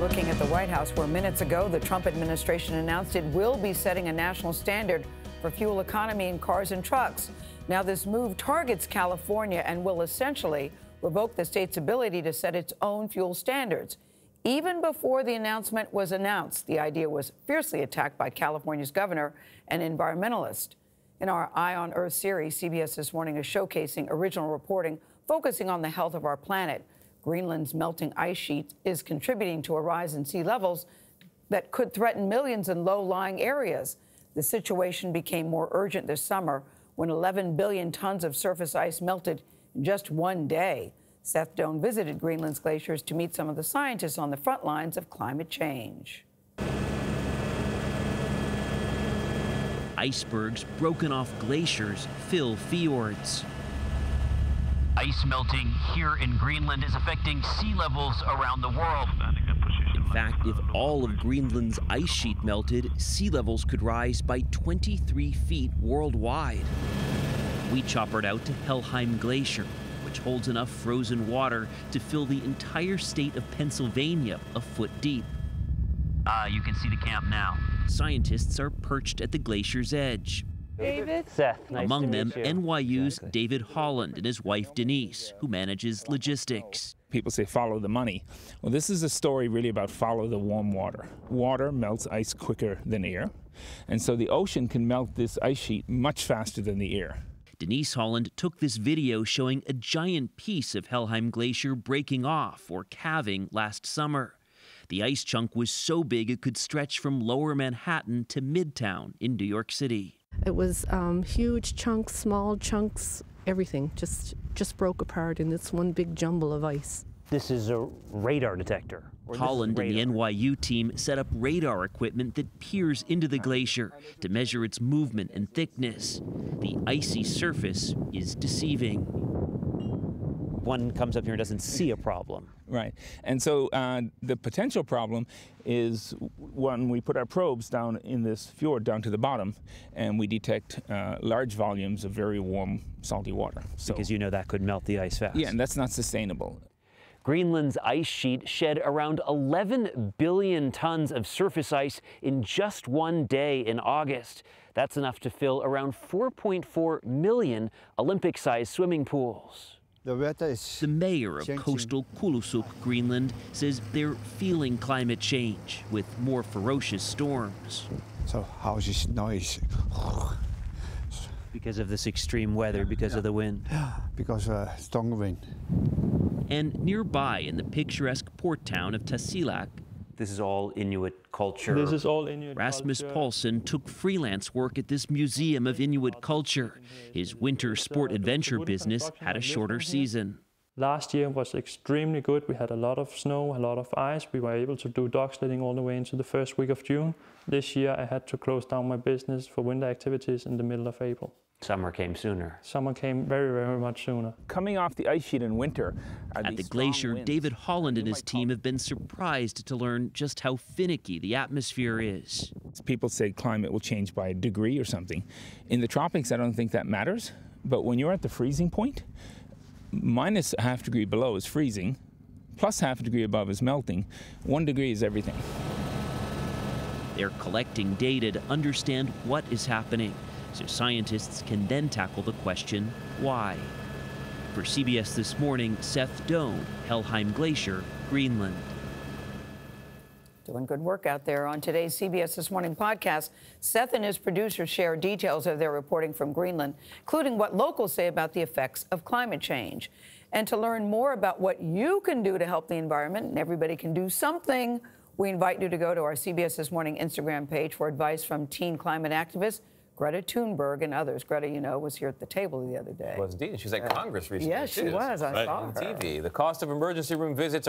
looking at the White House, where minutes ago the Trump administration announced it will be setting a national standard for fuel economy in cars and trucks. Now, this move targets California and will essentially revoke the state's ability to set its own fuel standards. Even before the announcement was announced, the idea was fiercely attacked by California's governor and environmentalist. In our Eye on Earth series, CBS This Morning is showcasing original reporting focusing on the health of our planet. Greenland's melting ice sheet is contributing to a rise in sea levels that could threaten millions in low lying areas. The situation became more urgent this summer when 11 billion tons of surface ice melted in just one day. Seth Doane visited Greenland's glaciers to meet some of the scientists on the front lines of climate change. Icebergs broken off glaciers fill fjords. Ice melting here in Greenland is affecting sea levels around the world. In fact, if all of Greenland's ice sheet melted, sea levels could rise by 23 feet worldwide. We choppered out to Helheim Glacier, which holds enough frozen water to fill the entire state of Pennsylvania a foot deep. Ah, uh, you can see the camp now. Scientists are perched at the glacier's edge. David? Seth, nice Among them, you. NYU's exactly. David Holland and his wife Denise, who manages logistics. People say follow the money. Well, this is a story really about follow the warm water. Water melts ice quicker than air, and so the ocean can melt this ice sheet much faster than the air. Denise Holland took this video showing a giant piece of Helheim Glacier breaking off or calving last summer. The ice chunk was so big it could stretch from lower Manhattan to Midtown in New York City. It was um, huge chunks, small chunks, everything just just broke apart in this one big jumble of ice. This is a radar detector. Holland and the NYU team set up radar equipment that peers into the glacier to measure its movement and thickness. The icy surface is deceiving one comes up here and doesn't see a problem. Right. And so uh, the potential problem is when we put our probes down in this fjord down to the bottom and we detect uh, large volumes of very warm, salty water. So, because you know that could melt the ice fast. Yeah, and that's not sustainable. Greenland's ice sheet shed around 11 billion tons of surface ice in just one day in August. That's enough to fill around 4.4 million Olympic sized swimming pools. The mayor of coastal Kulusuk, Greenland, says they're feeling climate change with more ferocious storms. So houses noise. Because of this extreme weather, because yeah. of the wind? Because of uh, strong wind. And nearby in the picturesque port town of Tasiilaq, this is all Inuit culture. This is all Inuit Rasmus culture. Paulson took freelance work at this museum of Inuit culture. His winter sport adventure business had a shorter season. Last year was extremely good. We had a lot of snow, a lot of ice. We were able to do dog sledding all the way into the first week of June. This year I had to close down my business for winter activities in the middle of April. Summer came sooner. Summer came very, very much sooner. Coming off the ice sheet in winter. At the glacier, winds. David Holland and his team have been surprised to learn just how finicky the atmosphere is. People say climate will change by a degree or something. In the tropics, I don't think that matters. But when you're at the freezing point, minus a half degree below is freezing, plus half a degree above is melting. One degree is everything. They're collecting data to understand what is happening so scientists can then tackle the question why. For CBS This Morning, Seth Doane, Helheim Glacier, Greenland. Doing good work out there on today's CBS This Morning podcast. Seth and his producers share details of their reporting from Greenland, including what locals say about the effects of climate change. And to learn more about what you can do to help the environment, and everybody can do something, we invite you to go to our CBS This Morning Instagram page for advice from teen climate activists Greta Thunberg and others. Greta, you know, was here at the table the other day. Was indeed. She was at uh, Congress recently. Yes, too. she was. I right. saw on her. TV. The cost of emergency room visits